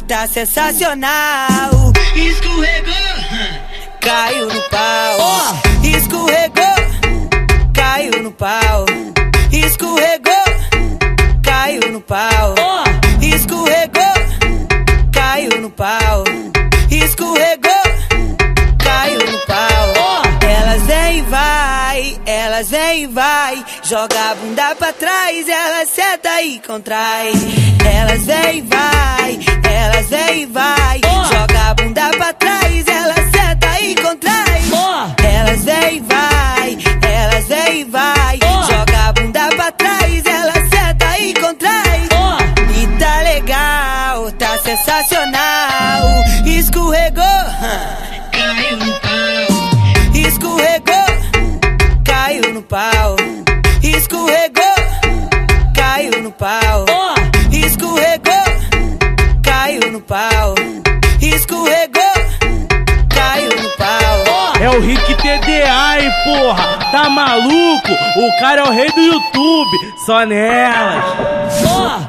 tá sensacional. Escorregou, Caiu no pau. Escorregou, caiu no pau. Escorregou, caiu no pau. Escorregou, caiu no pau. Escorregou, caiu no pau. Elas vem e vai, elas vem e vai. Joga a bunda pra trás, elas senta e contrai. Elas vem caiu no pau. escorregou, caiu no pau. Escorregou, caiu no pau. Escorregou, caiu no pau. Escorregou, caiu no pau. É o Rick TDA, hein, porra? Tá maluco? O cara é o rei do YouTube, só nelas. E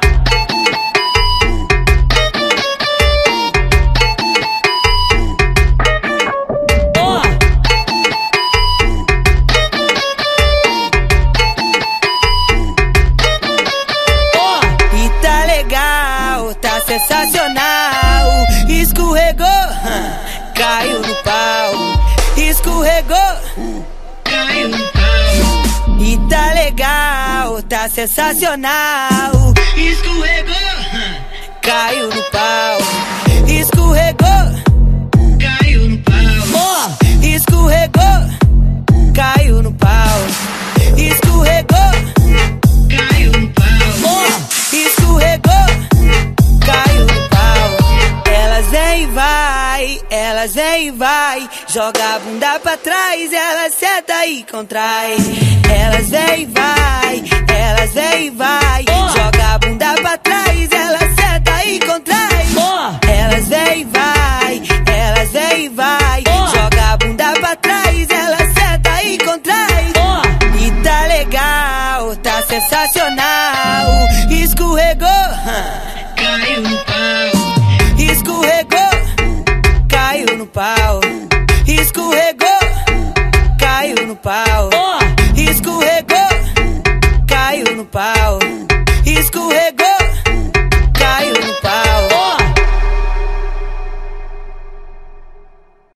sensacional. Escorregou, caiu no pau. Escorregou, Caiu no pau. e tá legal, tá sensacional. Escorregou, Caiu no pau. Elas vem e vai. Joga a bunda pra trás, elas senta e contrai. Elas vem e vai, elas vem e vai. Joga a bunda pra trás, elas senta e contrai. Elas vem e vai, elas vem e vai. Joga a bunda pra trás, elas senta e contrai. E tá legal, tá sensacional. Pau.